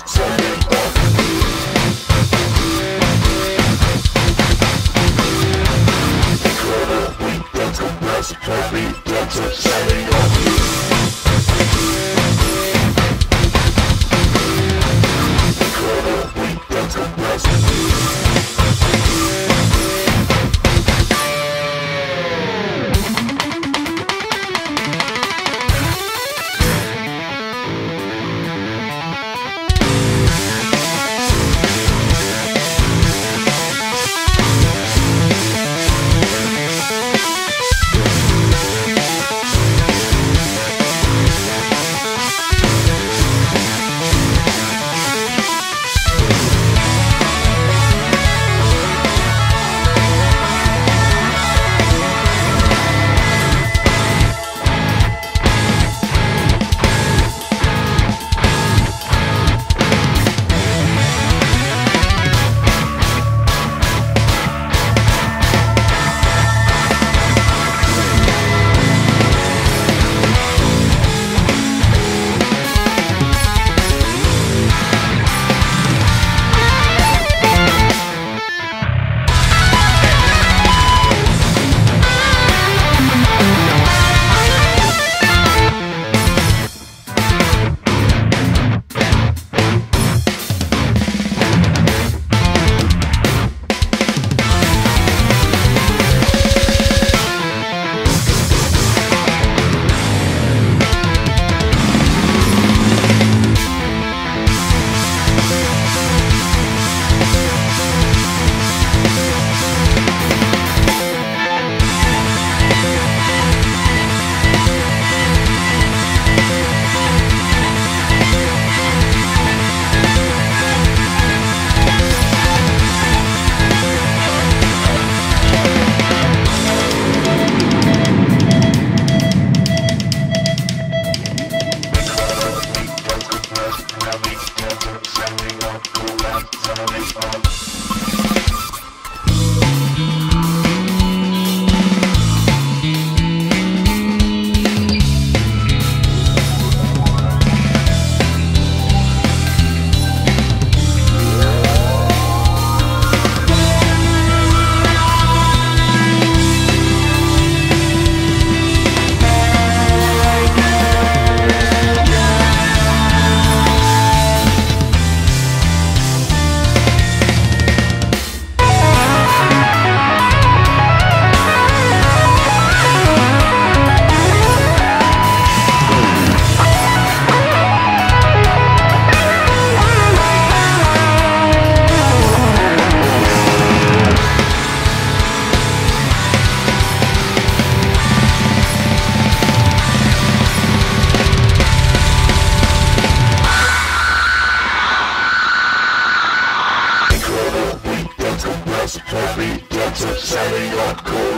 Incredible, we Sally on. Incredible, we